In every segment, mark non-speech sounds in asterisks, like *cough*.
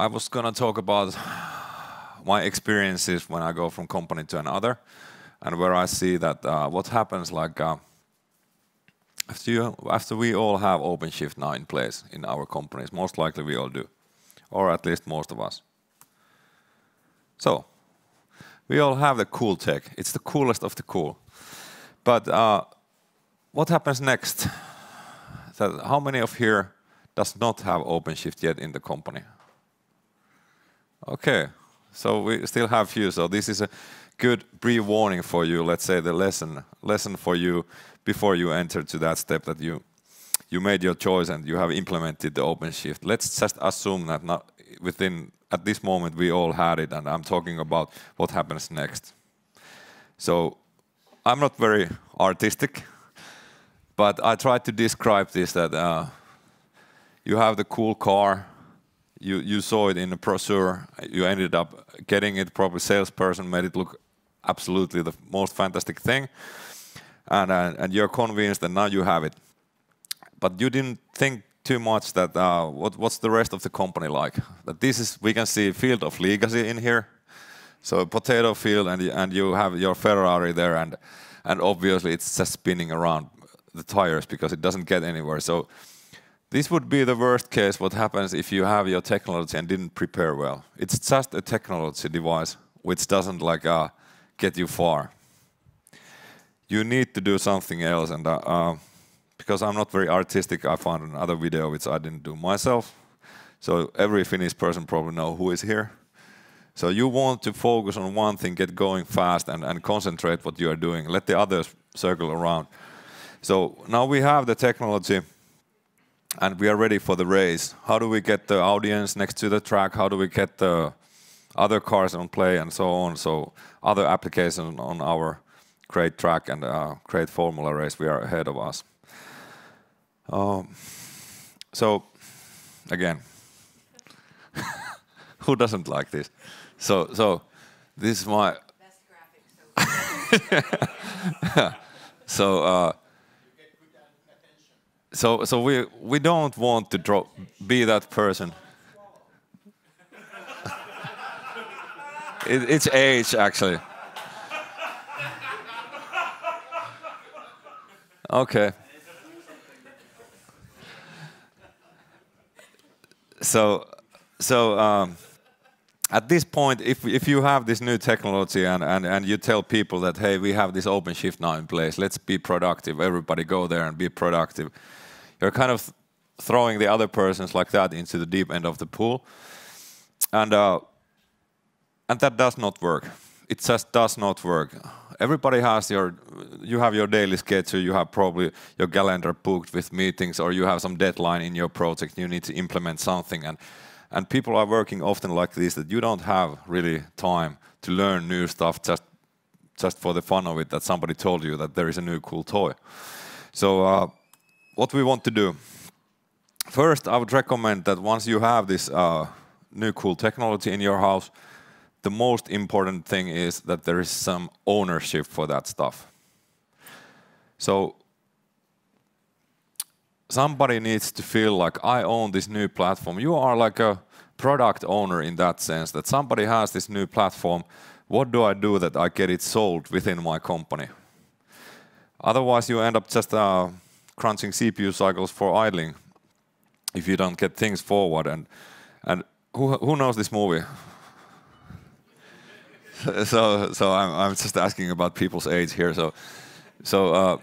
I was gonna talk about my experiences when I go from company to another, and where I see that what happens like after we all have OpenShift now in place in our companies, most likely we all do, or at least most of us. So we all have the cool tech. It's the coolest of the cool. But uh, what happens next? How many of here does not have OpenShift yet in the company? Okay, so we still have few. So this is a good pre-warning for you, let's say the lesson lesson for you before you enter to that step that you you made your choice and you have implemented the OpenShift. Let's just assume that not within at this moment we all had it, and I'm talking about what happens next. So I'm not very artistic, but I try to describe this that uh, you have the cool car, you saw it in the brochure, you ended up getting it, probably salesperson made it look absolutely the most fantastic thing, and uh, and you're convinced that now you have it. But you didn't think too much that uh, what what's the rest of the company like? That this is, we can see a field of legacy in here, so a potato field and and you have your Ferrari there and and obviously it's just spinning around the tires because it doesn't get anywhere. This would be the worst case what happens if you have your technology and didn't prepare well. It's just a technology device which doesn't like uh, get you far. You need to do something else and uh, uh, because I'm not very artistic, I found another video which I didn't do myself, so every Finnish person probably know who is here. So you want to focus on one thing, get going fast and, and concentrate what you are doing. Let the others circle around. So now we have the technology, and we are ready for the race. How do we get the audience next to the track? How do we get the other cars on play and so on? So other applications on our great track and great formula race we are ahead of us. Um, so again, *laughs* who doesn't like this? So so this is my Best graphics *laughs* *laughs* so far. We we don't want to drop, be that person. It's age actually. Okay. Um, At this point, if if you have this new technology and and, and you tell people that, "Hey, we have this OpenShift now in place, let's be productive. Everybody go there and be productive," you're kind of throwing the other persons like that into the deep end of the pool, and uh, and that does not work. It just does not work. Everybody has your, you have your daily schedule, you have probably your calendar booked with meetings, or you have some deadline in your project, you need to implement something, and people are working often like this, that you don't have really time to learn new stuff just just for the fun of it, that somebody told you that there is a new cool toy. So uh, what we want to do, first, I would recommend that once you have this new cool technology in your house, the most important thing is that there is some ownership for that stuff. Somebody needs to feel like, "I own this new platform." You are like a product owner in that sense, that somebody has this new platform, what do I do that I get it sold within my company? Otherwise, you end up just uh, crunching CPU cycles for idling if you don't get things forward and and who who knows this movie? *laughs* So so I'm just asking about people's age here. There uh,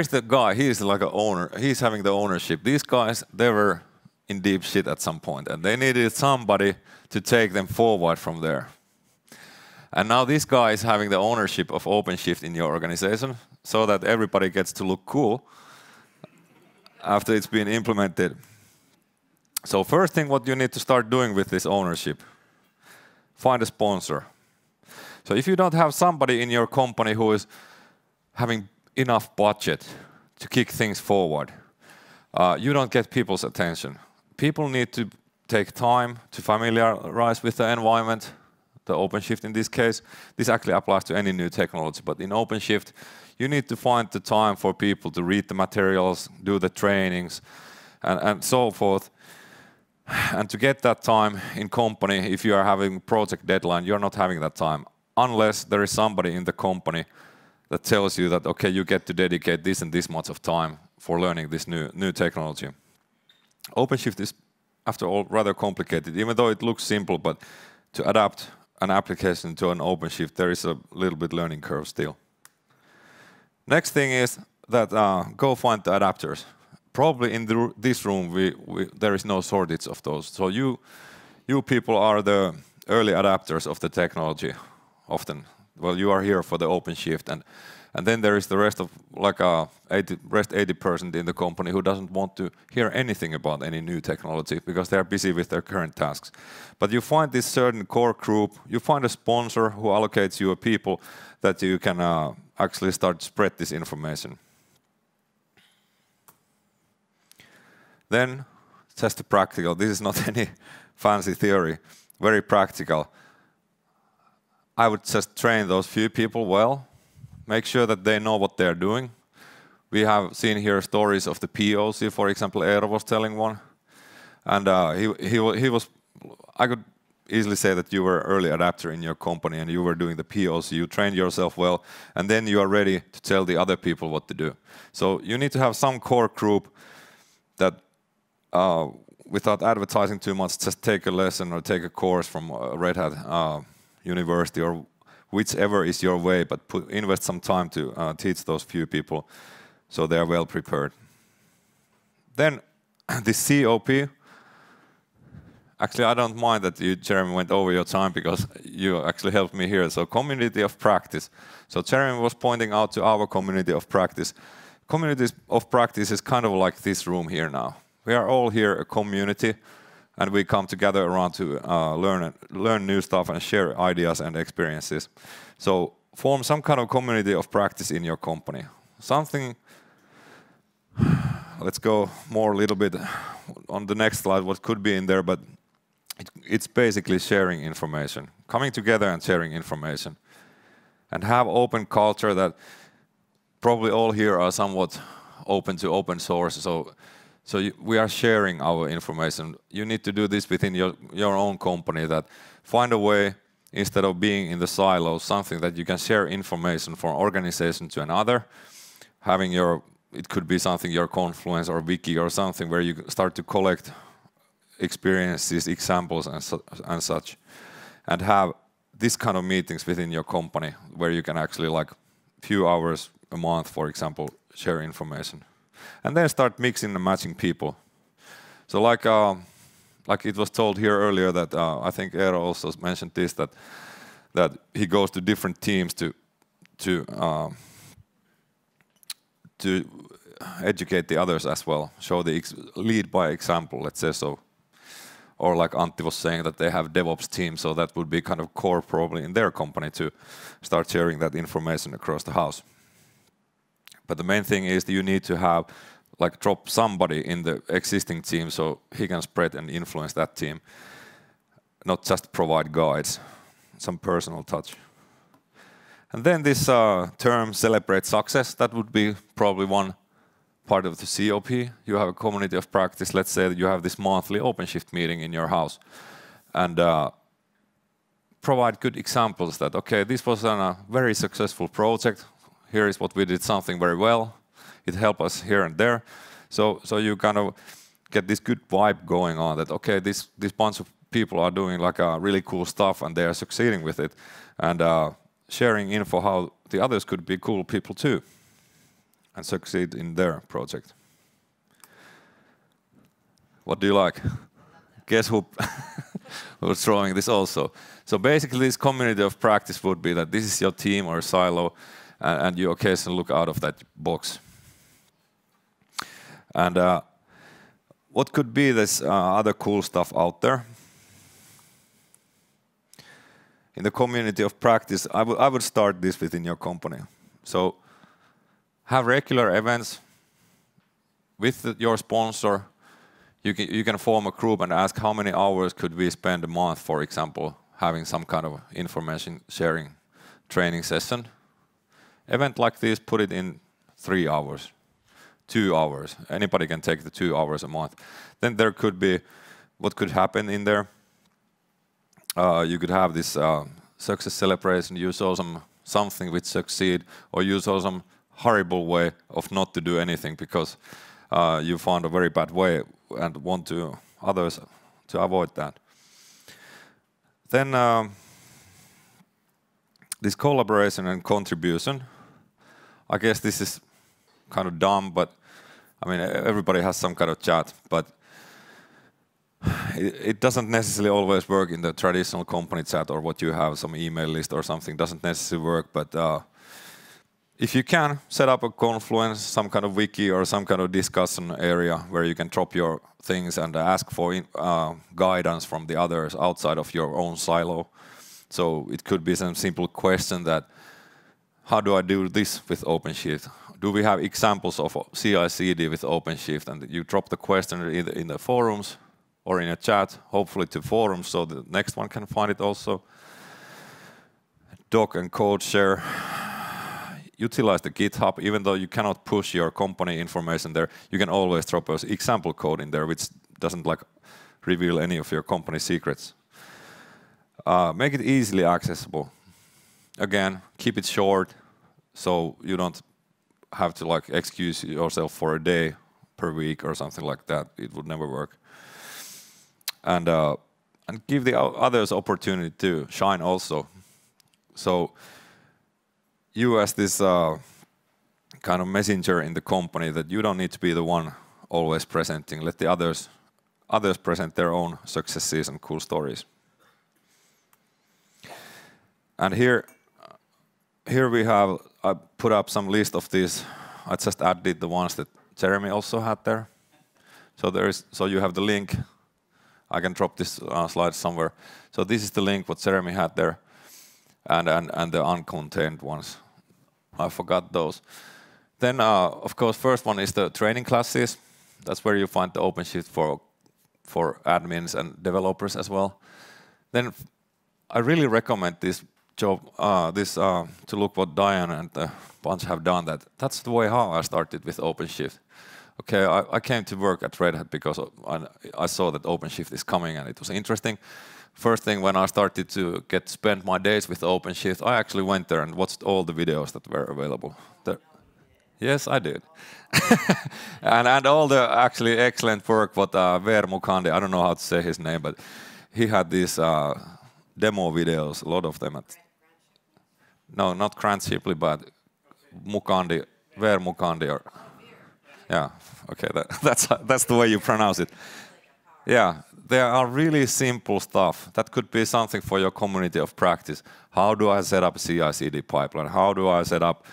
is the guy, he is like a owner. He's having the ownership. These guys, they were in deep shit at some point, and they needed somebody to take them forward from there. And now this guy is having the ownership of OpenShift in your organization so that everybody gets to look cool after it's been implemented. So First thing what you need to start doing with this ownership, find a sponsor. So if you don't have somebody in your company who is having enough budget to kick things forward, uh, you don't get people's attention. People need to take time to familiarize with the environment, the OpenShift in this case. This actually applies to any new technology, but in OpenShift, you need to find the time for people to read the materials, do the trainings, and so forth. And to get that time in company, if you are having project deadline, you're not having that time unless there is somebody in the company that tells you that, okay, you get to dedicate this and this much of time for learning this new, new technology. OpenShift is, after all, rather complicated, even though it looks simple, but to adapt an application to an OpenShift, there is a little bit learning curve still. Next thing is that uh, go find the adapters. Probably in the, this room, we, we, there is no shortage of those. So you, you people are the early adapters of the technology, often. Well, you are here for the OpenShift, and and then there is the rest of like a 80, rest 80% in the company who doesn't want to hear anything about any new technology because they are busy with their current tasks. But you find this certain core group, you find a sponsor who allocates you a people that you can uh, actually start spread this information. Then, just practical. This is not *laughs* any fancy theory. Very practical. I would just train those few people well make sure that they know what they're doing. We have seen here stories of the POC, for example, Eero was telling one. And uh, he, he, he was, I could easily say that you were early adapter in your company and you were doing the POC, you trained yourself well, and then you are ready to tell the other people what to do. So you need to have some core group that, uh, without advertising too much, just take a lesson or take a course from Red Hat uh, University or whichever is your way, but put, invest some time to uh, teach those few people so they are well prepared. Then *clears throat* the COP, actually I don't mind that you, Jeremy, went over your time because you actually helped me here. So community of practice. So Jeremy was pointing out to our community of practice. Community of practice is kind of like this room here now. We are all here a community and we come together around to uh, learn learn new stuff and share ideas and experiences. So form some kind of community of practice in your company. Something. *sighs* Let's go more a little bit on the next slide. What could be in there, but it, it's basically sharing information, coming together and sharing information, and have open culture that probably all here are somewhat open to open source. So so you, we are sharing our information. You need to do this within your, your own company that find a way instead of being in the silo, something that you can share information from organization to another, having your, it could be something your Confluence or Wiki or something where you start to collect experiences, examples and, su and such, and have this kind of meetings within your company where you can actually like few hours a month, for example, share information and then start mixing and matching people. So like uh, like it was told here earlier that uh, I think Eero also mentioned this that that he goes to different teams to to uh, to educate the others as well, show the lead by example, let's say so. Or like Antti was saying that they have DevOps team, so that would be kind of core probably in their company to start sharing that information across the house. But the main thing is that you need to have like drop somebody in the existing team so he can spread and influence that team, not just provide guides, some personal touch. And then this uh, term celebrate success, that would be probably one part of the COP. You have a community of practice. Let's say that you have this monthly OpenShift meeting in your house and uh, provide good examples that, okay, this was a very successful project here is what we did something very well. It helped us here and there. So, so you kind of get this good vibe going on that, okay, this, this bunch of people are doing like a really cool stuff and they are succeeding with it. And uh, sharing info how the others could be cool people too and succeed in their project. What do you like? Guess who *laughs* was drawing this also? So basically this community of practice would be that this is your team or silo and you occasionally look out of that box. And uh, what could be this uh, other cool stuff out there? In the community of practice, I, I would start this within your company. So have regular events with the, your sponsor. You can, you can form a group and ask how many hours could we spend a month, for example, having some kind of information sharing training session event like this, put it in three hours, two hours. Anybody can take the two hours a month. Then there could be what could happen in there. Uh, you could have this uh, success celebration. You saw some something which succeed, or you saw some horrible way of not to do anything because uh, you found a very bad way and want to others to avoid that. Then um, this collaboration and contribution. I guess this is kind of dumb, but I mean everybody has some kind of chat, but it, it doesn't necessarily always work in the traditional company chat or what you have some email list or something doesn't necessarily work, but uh, if you can set up a Confluence, some kind of wiki or some kind of discussion area where you can drop your things and ask for uh, guidance from the others outside of your own silo. So it could be some simple question that, how do I do this with OpenShift? Do we have examples of CI/CD with OpenShift? And you drop the question either in the forums or in a chat, hopefully to forums, so the next one can find it also. Doc and code share utilize the GitHub, even though you cannot push your company information there, you can always drop an example code in there which doesn't like reveal any of your company secrets. Uh, make it easily accessible. Again, keep it short so you don't have to like excuse yourself for a day per week or something like that. It would never work. And uh, and give the others opportunity to shine also. So you as this uh, kind of messenger in the company that you don't need to be the one always presenting. Let the others others present their own successes and cool stories. And here here we have I put up some list of these. I just added the ones that Jeremy also had there. So there is so you have the link. I can drop this uh, slide somewhere. So this is the link what Jeremy had there, and and and the uncontained ones. I forgot those. Then, uh, of course, first one is the training classes. That's where you find the OpenShift for for admins and developers as well. Then, I really recommend this job, uh, this uh, to look what Diane and the bunch have done. That that's the way how I started with OpenShift. Okay, I, I came to work at Red Hat because I, I saw that OpenShift is coming and it was interesting first thing when I started to get spend my days with OpenShift, I actually went there and watched all the videos that were available. There. Yes, I did. *laughs* and and all the actually excellent work what uh, Veer Mukandi, I don't know how to say his name, but he had these uh, demo videos, a lot of them. At, no, not Grant Shipley, but Mukandi, Veer Mukandi, or yeah, okay, that, *laughs* that's that's the way you pronounce it. Yeah, there are really simple stuff. That could be something for your community of practice. How do I set up a CI/CD pipeline? How do I set up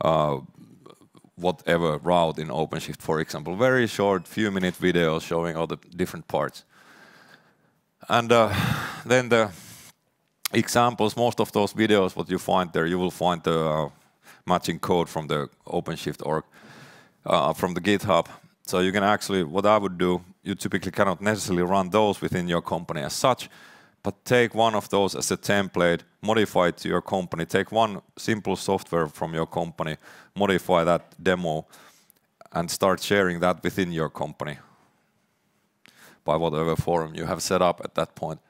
uh, whatever route in OpenShift, for example? Very short, few minute videos showing all the different parts. And uh, then the examples, most of those videos, what you find there, you will find the uh, matching code from the OpenShift org, uh, from the GitHub. So you can actually, what I would do, you typically cannot necessarily run those within your company as such, but take one of those as a template, modify it to your company, take one simple software from your company, modify that demo, and start sharing that within your company by whatever forum you have set up at that point,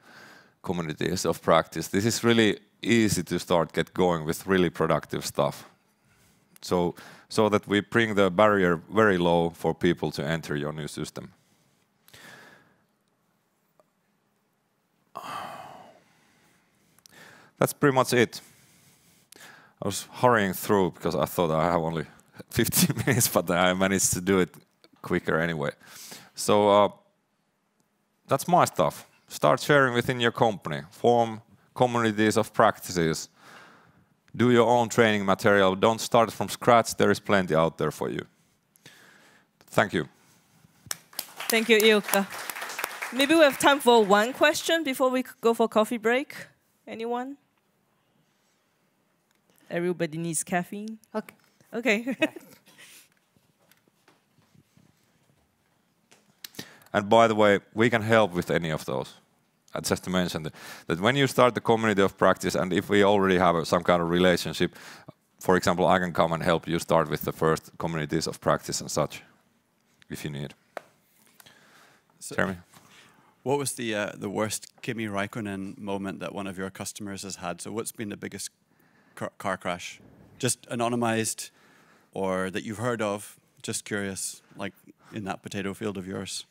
communities of practice. This is really easy to start get going with really productive stuff. So so that we bring the barrier very low for people to enter your new system. That's pretty much it. I was hurrying through because I thought I have only *laughs* 15 *laughs* minutes, but I managed to do it quicker anyway. So uh, that's my stuff. Start sharing within your company. Form communities of practices do your own training material. Don't start from scratch. There is plenty out there for you. Thank you. Thank you, Ilkka. Maybe we have time for one question before we go for coffee break. Anyone? Everybody needs caffeine. Okay. Okay. *laughs* and by the way, we can help with any of those just to mention that, that when you start the community of practice, and if we already have a, some kind of relationship, for example, I can come and help you start with the first communities of practice and such, if you need. So, Jeremy? What was the uh, the worst Kimi Raikkonen moment that one of your customers has had? So what's been the biggest car, car crash? Just anonymized, or that you've heard of? Just curious, like in that potato field of yours.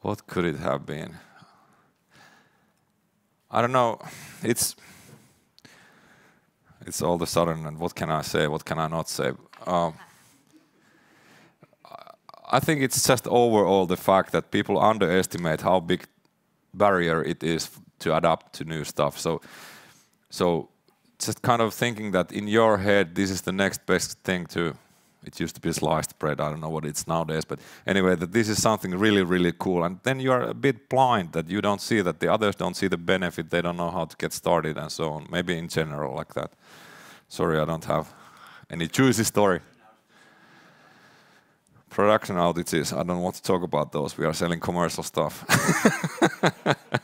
What could it have been? I don't know. It's it's all a sudden, and what can I say? What can I not say? Um, I think it's just overall the fact that people underestimate how big barrier it is to adapt to new stuff. So, so just kind of thinking that in your head this is the next best thing to. It used to be sliced bread. I don't know what it's nowadays, but anyway, that this is something really, really cool. And then you are a bit blind that you don't see that the others don't see the benefit. They don't know how to get started and so on. Maybe in general like that. Sorry, I don't have any juicy story. Production outages, I don't want to talk about those. We are selling commercial stuff. *laughs*